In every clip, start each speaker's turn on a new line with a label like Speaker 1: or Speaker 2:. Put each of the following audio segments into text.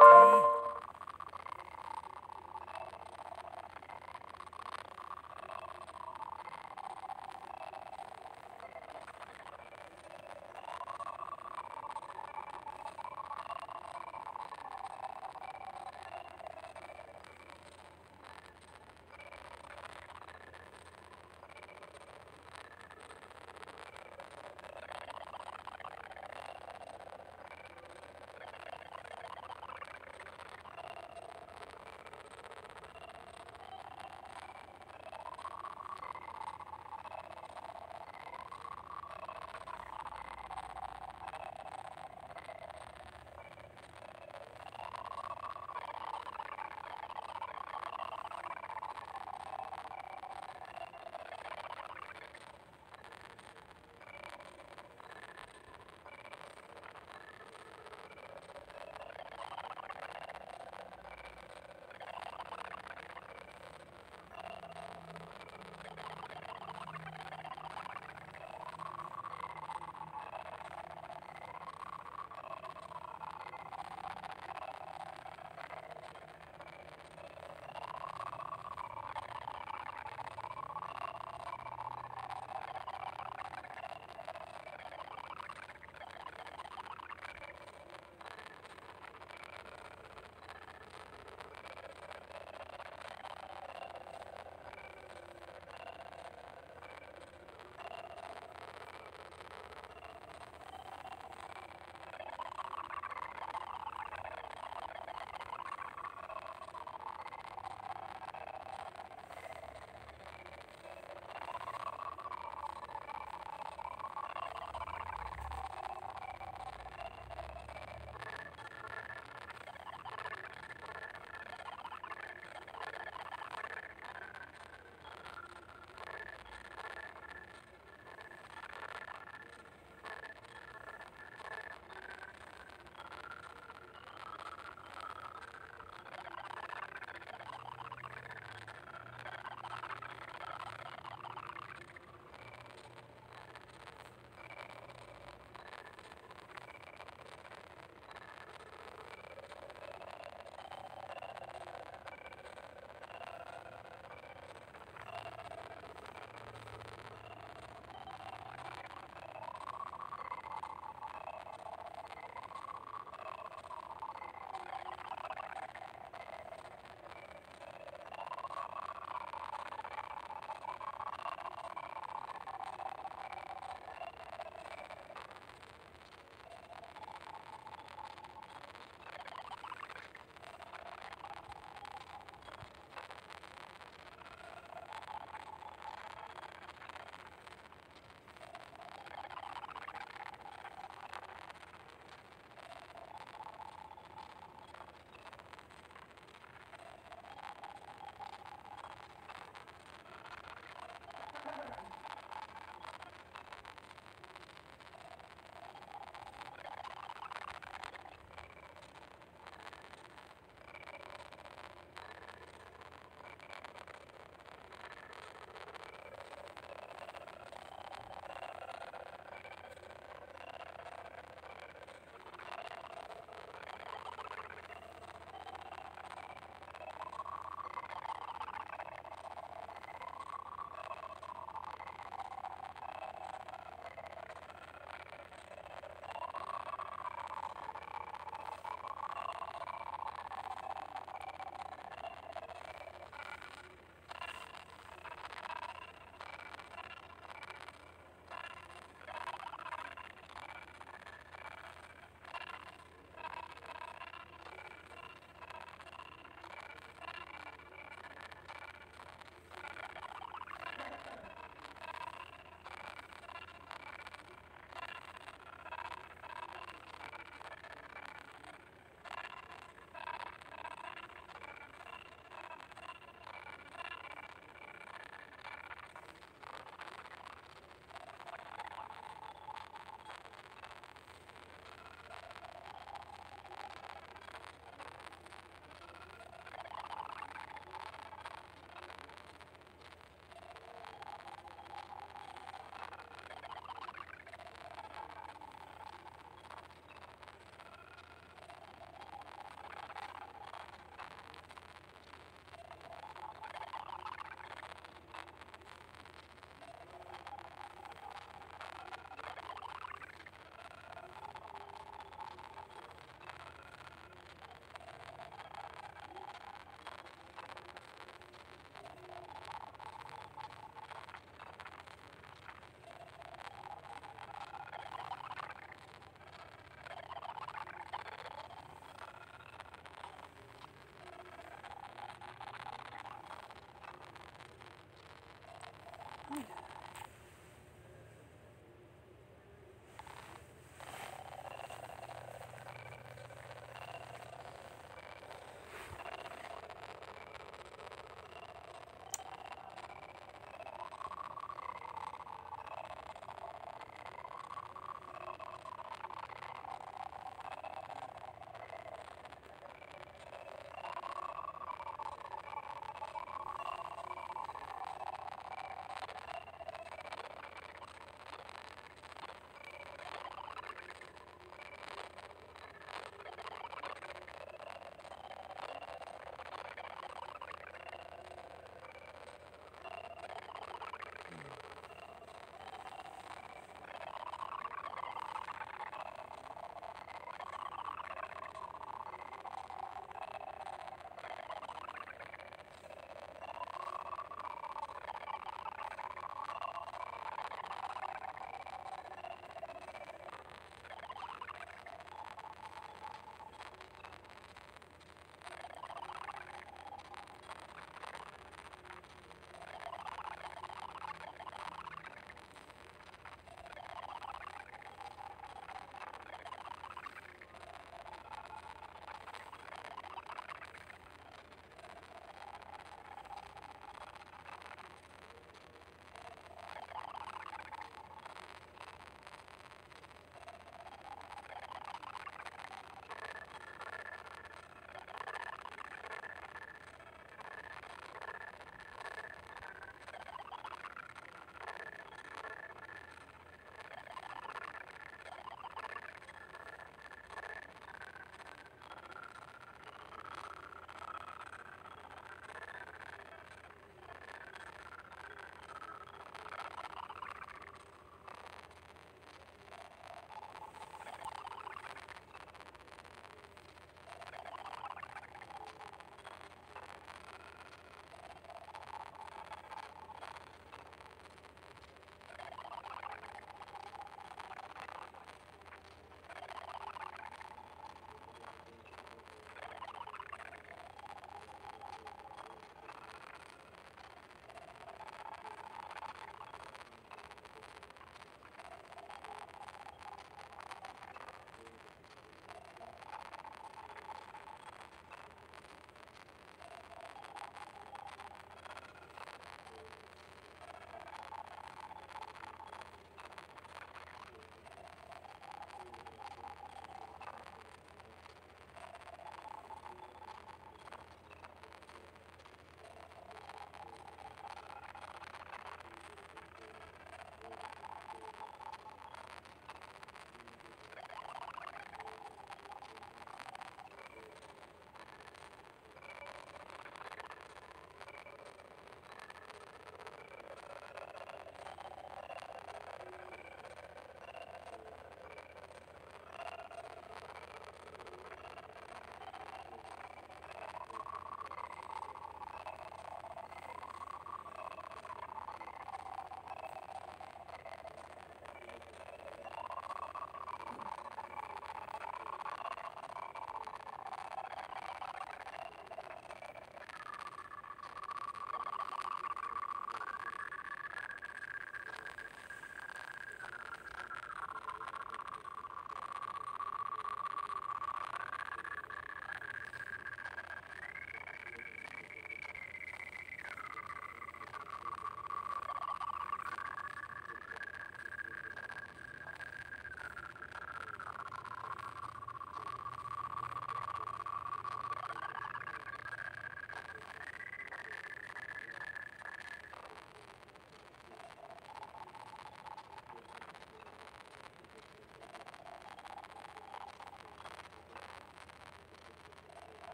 Speaker 1: Bye.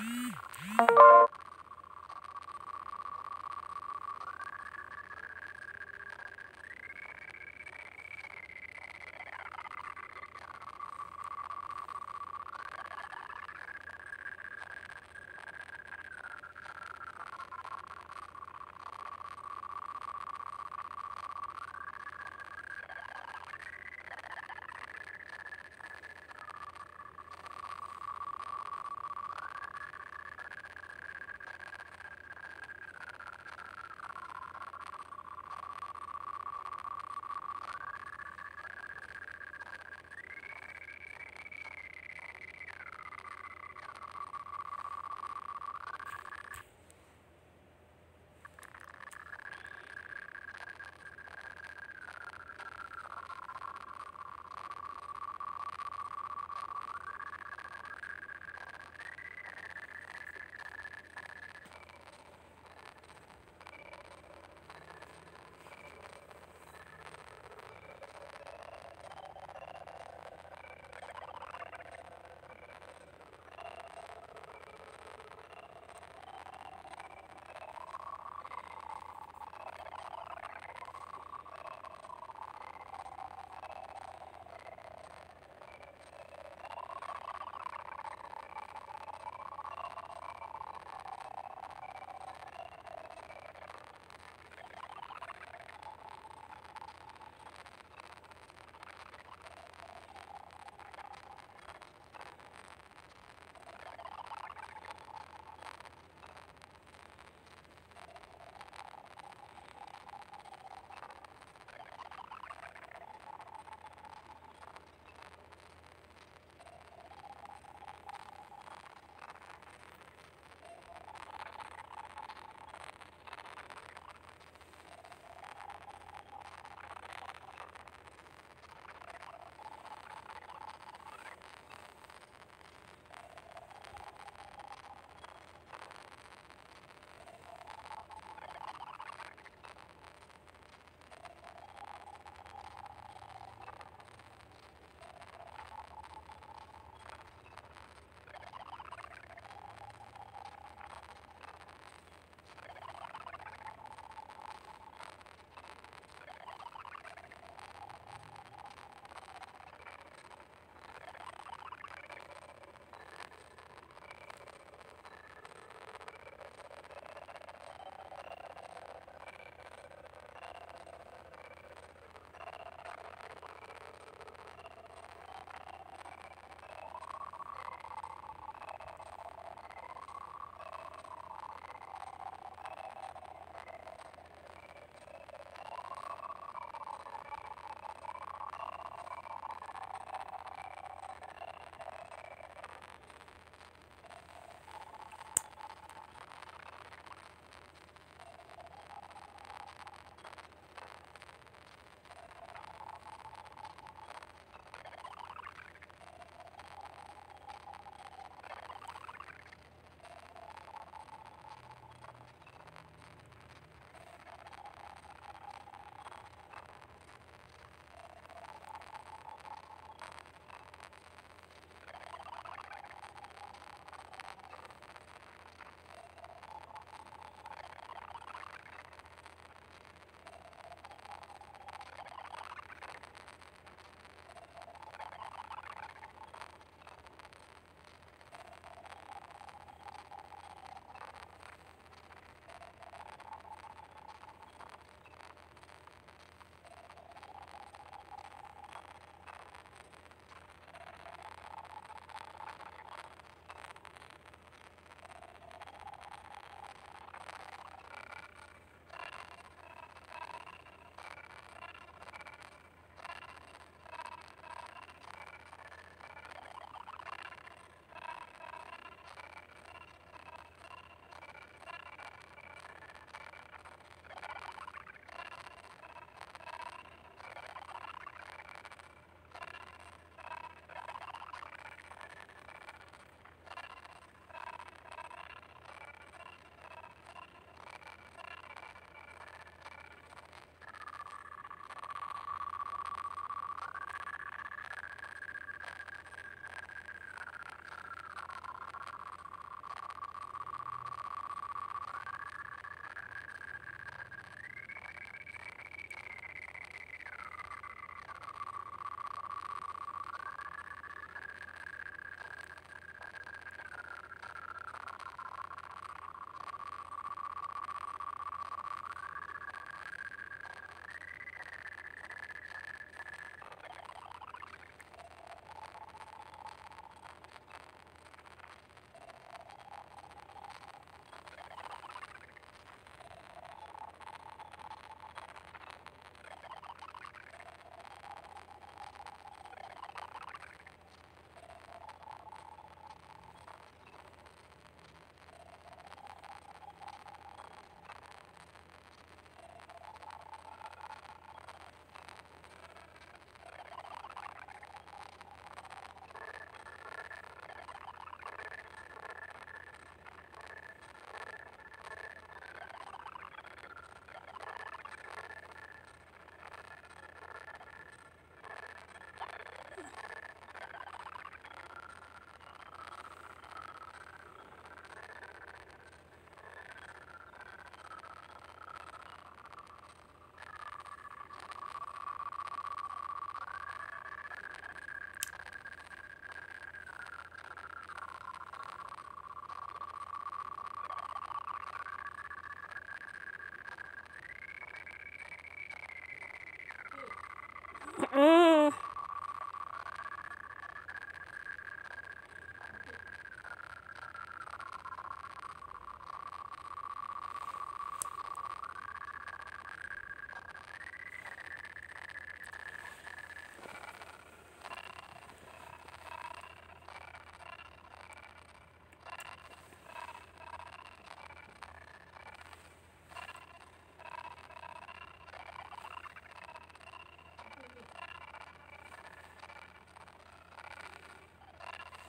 Speaker 1: Thank you.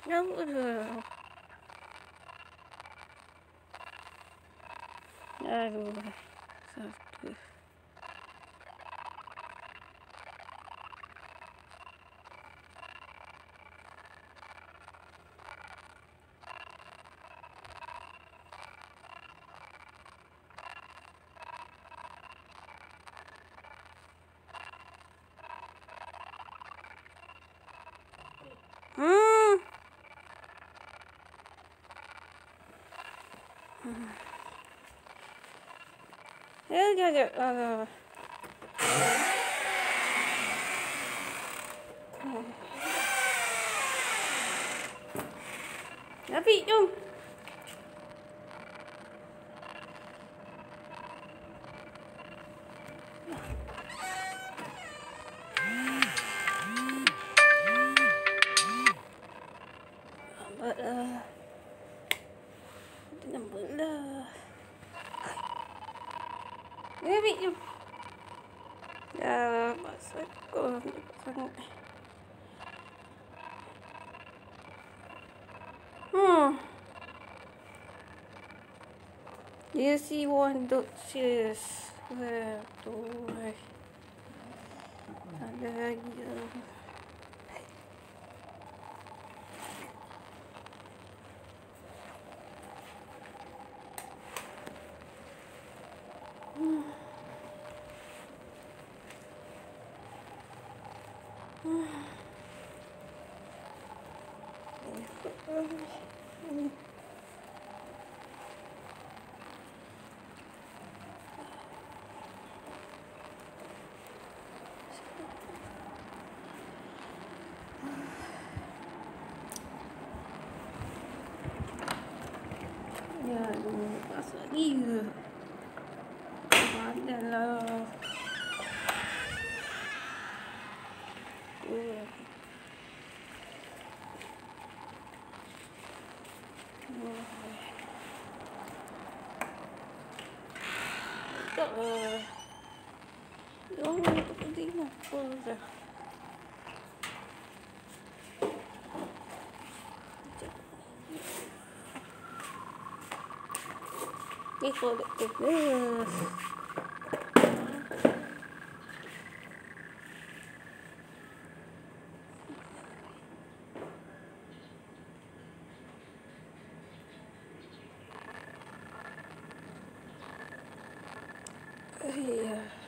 Speaker 1: Aduh. Aduh. 嗯 sangat. Hmm. Yes, he want serious. Where to? Ada lagi. 嗯 uh, yung hindi na folder. Equal to this. 对呀。